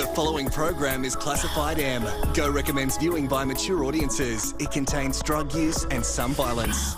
The following program is classified M. Go recommends viewing by mature audiences. It contains drug use and some violence.